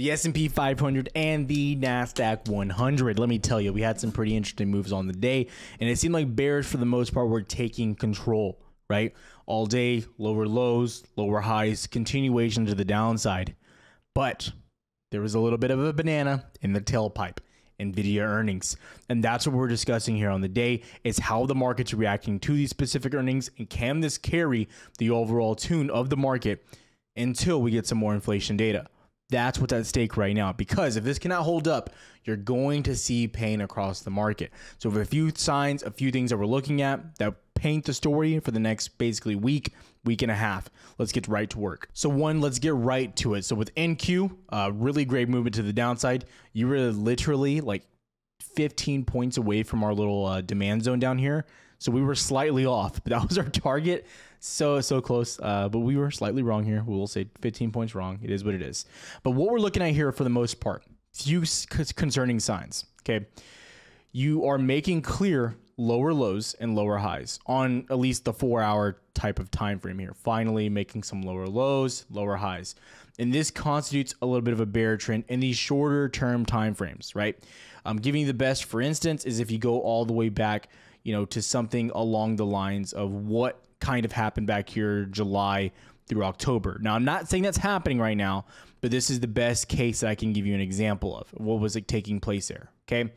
the S&P 500 and the Nasdaq 100. Let me tell you, we had some pretty interesting moves on the day, and it seemed like bears for the most part were taking control, right? All day, lower lows, lower highs, continuation to the downside. But there was a little bit of a banana in the tailpipe. Nvidia earnings. And that's what we're discussing here on the day is how the market's reacting to these specific earnings and can this carry the overall tune of the market until we get some more inflation data. That's what's at stake right now. Because if this cannot hold up, you're going to see pain across the market. So, a few signs, a few things that we're looking at that paint the story for the next basically week, week and a half. Let's get right to work. So, one, let's get right to it. So, with NQ, uh, really great movement to the downside. You were literally like 15 points away from our little uh, demand zone down here. So, we were slightly off, but that was our target so so close. Uh, but we were slightly wrong here. We will say 15 points wrong. It is what it is. But what we're looking at here, for the most part, few concerning signs. Okay, you are making clear lower lows and lower highs on at least the four hour type of time frame here. Finally, making some lower lows, lower highs. And this constitutes a little bit of a bear trend in these shorter term time frames, right? I'm um, giving you the best, for instance, is if you go all the way back, you know, to something along the lines of what kind of happened back here July through October. Now, I'm not saying that's happening right now, but this is the best case I can give you an example of. What was like taking place there? Okay.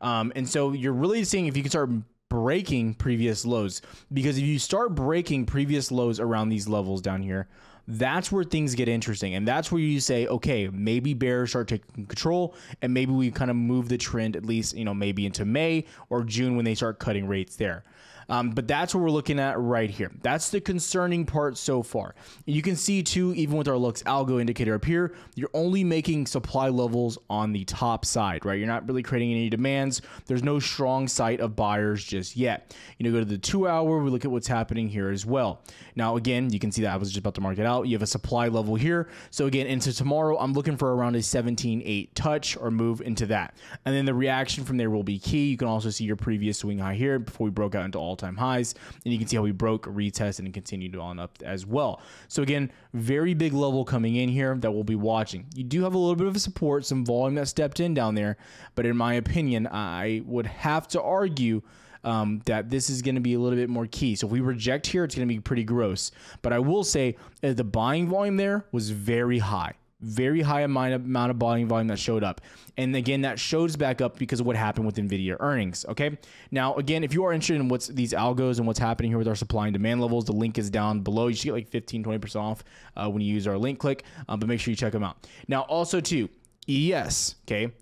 Um, and so you're really seeing if you can start breaking previous lows, because if you start breaking previous lows around these levels down here, that's where things get interesting. And that's where you say, okay, maybe bears start taking control and maybe we kind of move the trend at least, you know, maybe into May or June when they start cutting rates there. Um, but that's what we're looking at right here. That's the concerning part so far. You can see too, even with our Lux algo indicator up here, you're only making supply levels on the top side, right? You're not really creating any demands. There's no strong sight of buyers just yet. You know, go to the two hour, we look at what's happening here as well. Now, again, you can see that I was just about to mark it out. You have a supply level here. So again, into tomorrow, I'm looking for around a 17.8 touch or move into that. And then the reaction from there will be key. You can also see your previous swing high here before we broke out into all all-time highs. And you can see how we broke, retested, and continued on up as well. So again, very big level coming in here that we'll be watching. You do have a little bit of support, some volume that stepped in down there, but in my opinion, I would have to argue um, that this is going to be a little bit more key. So if we reject here, it's going to be pretty gross. But I will say uh, the buying volume there was very high very high amount of, amount of buying volume that showed up. And again, that shows back up because of what happened with NVIDIA earnings. Okay. Now, again, if you are interested in what's these algos and what's happening here with our supply and demand levels, the link is down below. You should get like 15, 20% off uh, when you use our link click, um, but make sure you check them out. Now, also, too, ES. Okay.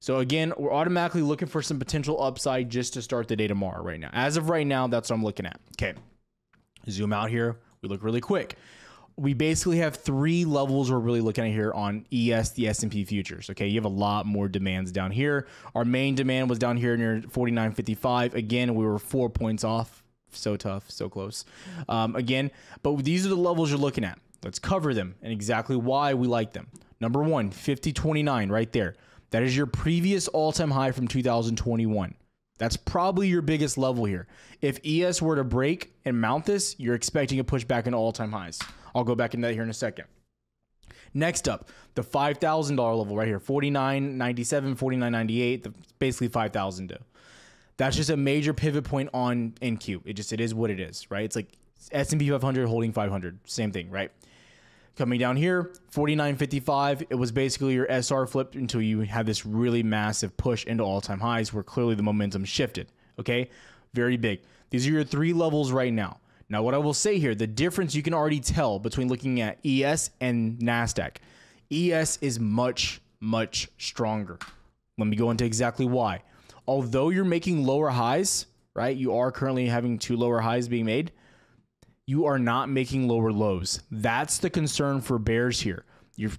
So again, we're automatically looking for some potential upside just to start the day tomorrow right now. As of right now, that's what I'm looking at. Okay. Zoom out here. We look really quick we basically have three levels we're really looking at here on ES, the S&P futures. Okay, you have a lot more demands down here. Our main demand was down here near 49.55. Again, we were four points off. So tough, so close. Um, again, but these are the levels you're looking at. Let's cover them and exactly why we like them. Number one, 50.29 right there. That is your previous all-time high from 2021. That's probably your biggest level here. If ES were to break and mount this, you're expecting a pushback into all-time highs. I'll go back into that here in a second. Next up, the $5,000 level right here, 49.97, 49.98, basically 5,000 That's just a major pivot point on NQ. It just it is what it is, right? It's like S&P 500 holding 500, same thing, right? Coming down here, 49.55, it was basically your SR flip until you had this really massive push into all-time highs where clearly the momentum shifted, okay? Very big. These are your three levels right now. Now, what I will say here, the difference you can already tell between looking at ES and NASDAQ. ES is much, much stronger. Let me go into exactly why. Although you're making lower highs, right? You are currently having two lower highs being made. You are not making lower lows. That's the concern for bears here. You're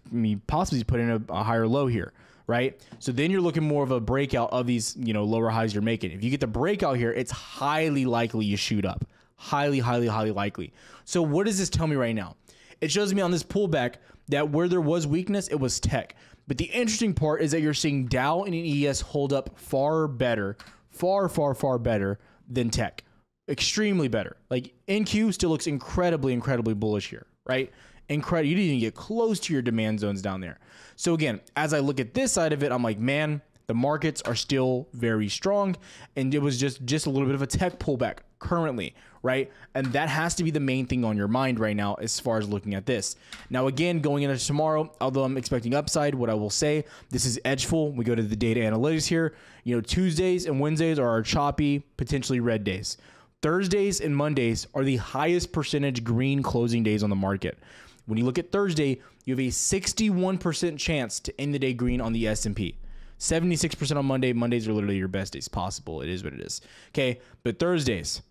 possibly putting a, a higher low here, right? So then you're looking more of a breakout of these, you know, lower highs you're making. If you get the breakout here, it's highly likely you shoot up highly, highly, highly likely. So what does this tell me right now? It shows me on this pullback that where there was weakness, it was tech. But the interesting part is that you're seeing Dow and ES hold up far better, far, far, far better than tech. Extremely better. Like NQ still looks incredibly, incredibly bullish here, right? incredible. You didn't even get close to your demand zones down there. So again, as I look at this side of it, I'm like, man, the markets are still very strong, and it was just just a little bit of a tech pullback currently, right? And that has to be the main thing on your mind right now as far as looking at this. Now, again, going into tomorrow, although I'm expecting upside, what I will say, this is edgeful. We go to the data analytics here. You know, Tuesdays and Wednesdays are our choppy, potentially red days. Thursdays and Mondays are the highest percentage green closing days on the market. When you look at Thursday, you have a 61% chance to end the day green on the S&P. 76% on Monday. Mondays are literally your best days possible. It is what it is. Okay. But Thursdays,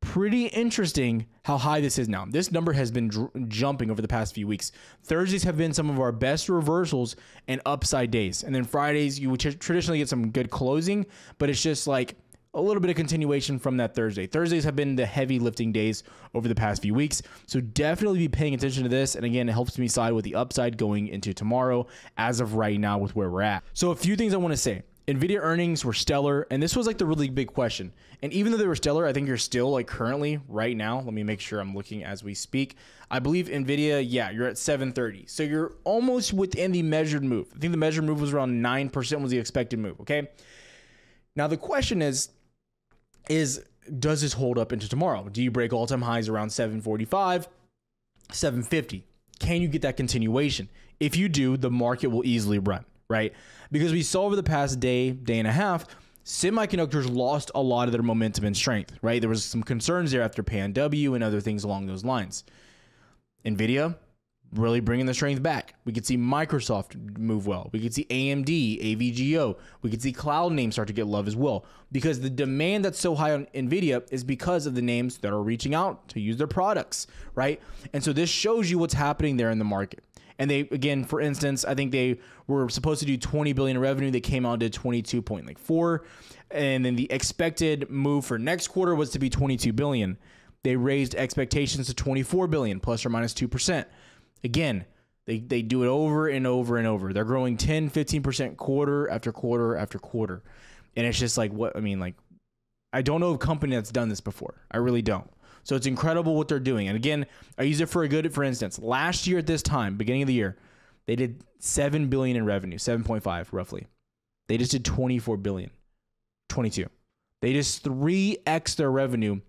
pretty interesting how high this is now. This number has been dr- jumping over the past few weeks. Thursdays have been some of our best reversals and upside days. And then Fridays, you would t- traditionally get some good closing, but it's just like a little bit of continuation from that Thursday. Thursdays have been the heavy lifting days over the past few weeks. So definitely be paying attention to this. And again, it helps me side with the upside going into tomorrow as of right now with where we're at. So a few things I want to say. Nvidia earnings were stellar, and this was like the really big question. And even though they were stellar, I think you're still like currently right now. Let me make sure I'm looking as we speak. I believe Nvidia, yeah, you're at 730, so you're almost within the measured move. I think the measured move was around nine percent was the expected move. Okay. Now the question is, is does this hold up into tomorrow? Do you break all time highs around 745, 750? Can you get that continuation? If you do, the market will easily run, right? Because we saw over the past day, day and a half, semiconductors lost a lot of their momentum and strength, right? There was some concerns there after PanW and other things along those lines. Nvidia, really bringing the strength back. We could see Microsoft move well. We could see AMD, AVGO. We could see cloud names start to get love as well because the demand that's so high on Nvidia is because of the names that are reaching out to use their products, right? And so this shows you what's happening there in the market. And they again, for instance, I think they were supposed to do 20 billion in revenue. They came out to 22.4, and then the expected move for next quarter was to be 22 billion. They raised expectations to 24 billion plus or minus two percent. Again, they, they do it over and over and over. They're growing 10, 15% quarter after quarter after quarter. And it's just like, what, I mean, like, I don't know of a company that's done this before. I really don't. So it's incredible what they're doing. And again, I use it for a good, for instance, last year at this time, beginning of the year, they did 7 billion in revenue, 7.5 roughly. They just did 24 billion, 22. They just 3x their revenue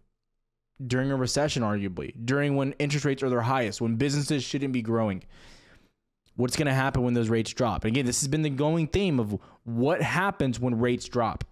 during a recession, arguably, during when interest rates are their highest, when businesses shouldn't be growing. What's going to happen when those rates drop? And again, this has been the going theme of what happens when rates drop.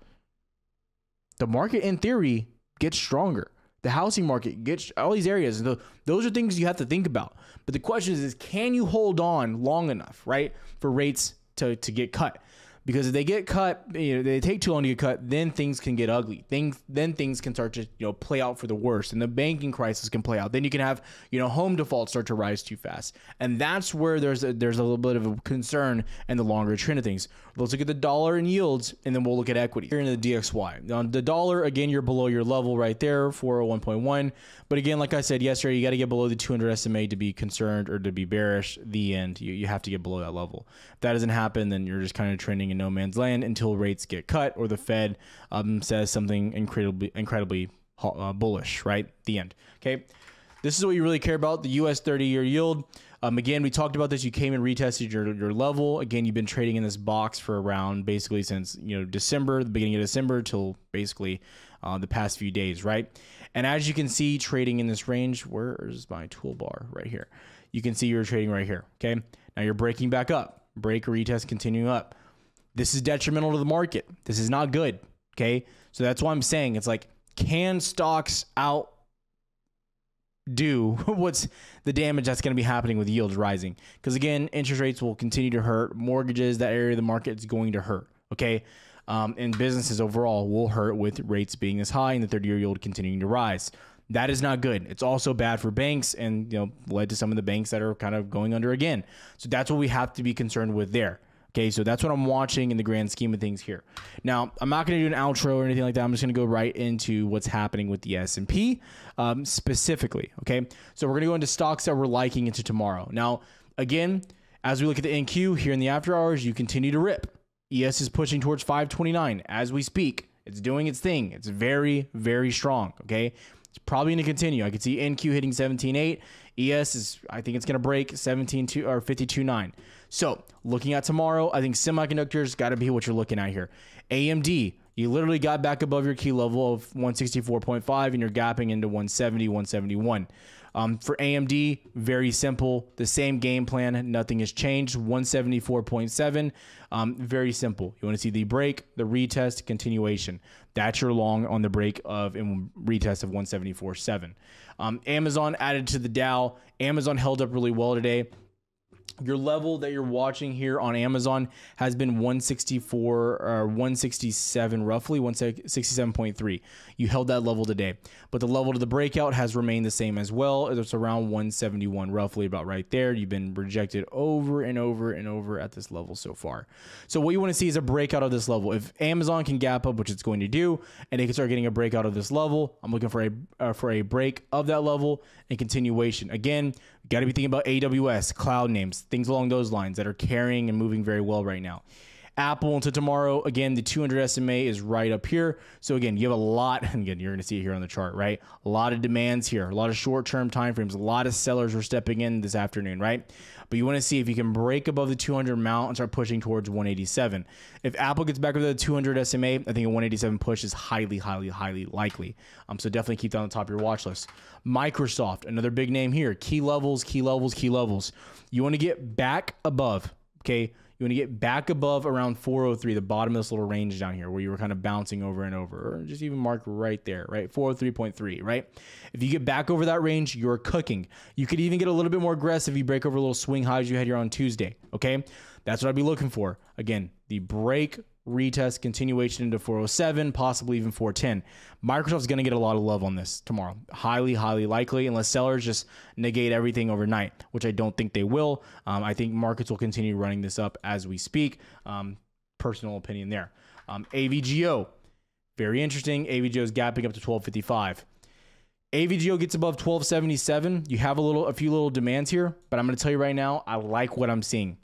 The market, in theory, gets stronger. The housing market gets all these areas. Those are things you have to think about. But the question is, is can you hold on long enough, right, for rates to, to get cut? Because if they get cut, you know, they take too long to get cut, then things can get ugly. Things then things can start to you know play out for the worst, and the banking crisis can play out. Then you can have you know home defaults start to rise too fast, and that's where there's a, there's a little bit of a concern in the longer trend of things. Let's look at the dollar and yields, and then we'll look at equity. Here in the DXY, now the dollar again, you're below your level right there, 401.1. But again, like I said yesterday, you got to get below the 200 SMA to be concerned or to be bearish. The end, you, you have to get below that level. If that doesn't happen, then you're just kind of trending in no man's land until rates get cut or the Fed um, says something incredibly incredibly uh, bullish. Right, the end. Okay, this is what you really care about: the U.S. 30-year yield. Um, again, we talked about this. You came and retested your, your level. Again, you've been trading in this box for around basically since you know December, the beginning of December, till basically uh, the past few days, right? And as you can see, trading in this range, where is my toolbar? Right here. You can see you're trading right here. Okay. Now you're breaking back up. Break, retest, continuing up. This is detrimental to the market. This is not good. Okay. So that's why I'm saying it's like, can stocks out do what's the damage that's going to be happening with yields rising? Because again, interest rates will continue to hurt. Mortgages, that area of the market is going to hurt. Okay. Um, and businesses overall will hurt with rates being this high and the 30 year yield continuing to rise. That is not good. It's also bad for banks and you know led to some of the banks that are kind of going under again. So that's what we have to be concerned with there. Okay, so that's what I'm watching in the grand scheme of things here. Now, I'm not going to do an outro or anything like that. I'm just going to go right into what's happening with the S&P um, specifically. Okay, so we're going to go into stocks that we're liking into tomorrow. Now, again, as we look at the NQ here in the after hours, you continue to rip. ES is pushing towards 529 as we speak. It's doing its thing. It's very, very strong. Okay, it's probably going to continue. I can see NQ hitting 17.8. ES is, I think it's going to break 17 to, or 52 9. So looking at tomorrow, I think semiconductors got to be what you're looking at here. AMD, you literally got back above your key level of 164.5 and you're gapping into 170, 171. Um, for AMD, very simple. The same game plan. Nothing has changed. 174.7. Um, very simple. You want to see the break, the retest, continuation. That's your long on the break of and retest of 174.7. Um, Amazon added to the Dow. Amazon held up really well today your level that you're watching here on Amazon has been 164 or 167 roughly 167.3 you held that level today. But the level to the breakout has remained the same as well. It's around 171 roughly about right there. You've been rejected over and over and over at this level so far. So what you want to see is a breakout of this level. If Amazon can gap up which it's going to do and they can start getting a breakout of this level I'm looking for a uh, for a break of that level and continuation. Again got to be thinking about AWS cloud names things along those lines that are carrying and moving very well right now. Apple into tomorrow. Again, the 200 SMA is right up here. So again, you have a lot. And again, you're going to see it here on the chart, right? A lot of demands here, a lot of short-term time frames, a lot of sellers are stepping in this afternoon, right? But you want to see if you can break above the 200 mount and start pushing towards 187. If Apple gets back over the 200 SMA, I think a 187 push is highly, highly, highly likely. Um, so definitely keep that on the top of your watch list. Microsoft, another big name here. Key levels, key levels, key levels. You want to get back above, okay? You want to get back above around 403, the bottom of this little range down here where you were kind of bouncing over and over, or just even mark right there, right? 403.3, right? If you get back over that range, you're cooking. You could even get a little bit more aggressive if you break over a little swing highs you had here on Tuesday, okay? That's what I'd be looking for. Again, the break retest continuation into 407, possibly even 410. Microsoft's going to get a lot of love on this tomorrow. Highly, highly likely, unless sellers just negate everything overnight, which I don't think they will. Um, I think markets will continue running this up as we speak. Um, personal opinion there. Um, AVGO, very interesting. AVGO is gapping up to 1255. AVGO gets above 1277. You have a little, a few little demands here, but I'm going to tell you right now, I like what I'm seeing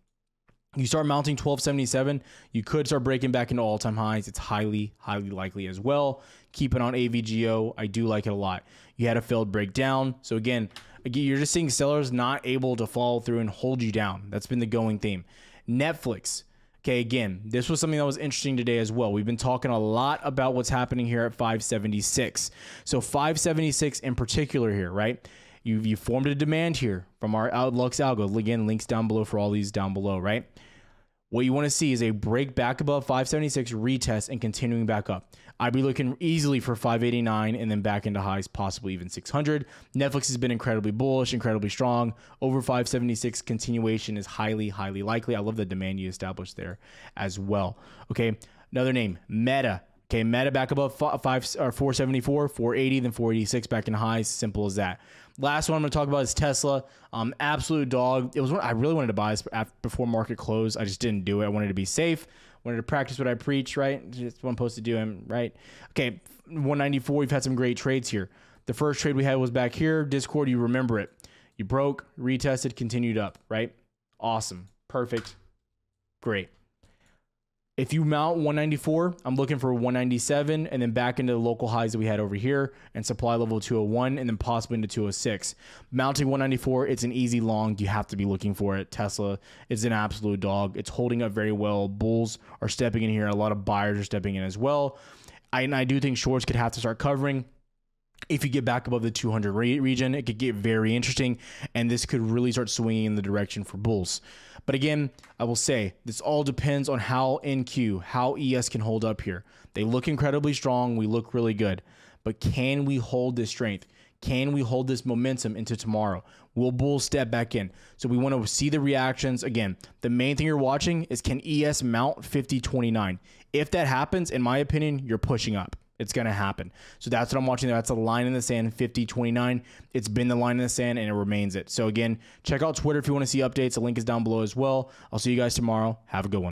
you start mounting 1277, you could start breaking back into all time highs. It's highly, highly likely as well. Keep it on AVGO. I do like it a lot. You had a failed breakdown. So again, again, you're just seeing sellers not able to follow through and hold you down. That's been the going theme. Netflix. Okay, again, this was something that was interesting today as well. We've been talking a lot about what's happening here at 576. So 576 in particular here, right? You you formed a demand here from our Outlooks algo. Again, links down below for all these down below, right? What you want to see is a break back above 576 retest and continuing back up. I'd be looking easily for 589 and then back into highs, possibly even 600. Netflix has been incredibly bullish, incredibly strong. Over 576 continuation is highly, highly likely. I love the demand you established there as well. Okay, another name, Meta. Okay, Meta back above five, five or 474, 480, then 486 back in highs. Simple as that. Last one I'm going to talk about is Tesla. Um, absolute dog. It was one I really wanted to buy this before market close. I just didn't do it. I wanted to be safe. Wanted to practice what I preach. Right, just one post to do. Him right. Okay, 194. We've had some great trades here. The first trade we had was back here. Discord, you remember it. You broke, retested, continued up. Right. Awesome. Perfect. Great. If you mount 194, I'm looking for 197 and then back into the local highs that we had over here and supply level 201 and then possibly into 206. Mounting 194, it's an easy long. You have to be looking for it. Tesla is an absolute dog. It's holding up very well. Bulls are stepping in here. A lot of buyers are stepping in as well. I, and I do think shorts could have to start covering if you get back above the 200 region, it could get very interesting, and this could really start swinging in the direction for bulls. But again, I will say this all depends on how NQ, how ES can hold up here. They look incredibly strong. We look really good. But can we hold this strength? Can we hold this momentum into tomorrow? Will bulls step back in? So we want to see the reactions. Again, the main thing you're watching is can ES mount 5029? If that happens, in my opinion, you're pushing up. It's going to happen. So that's what I'm watching there. That's a line in the sand, 50 29. It's been the line in the sand and it remains it. So again, check out Twitter if you want to see updates. The link is down below as well. I'll see you guys tomorrow. Have a good one.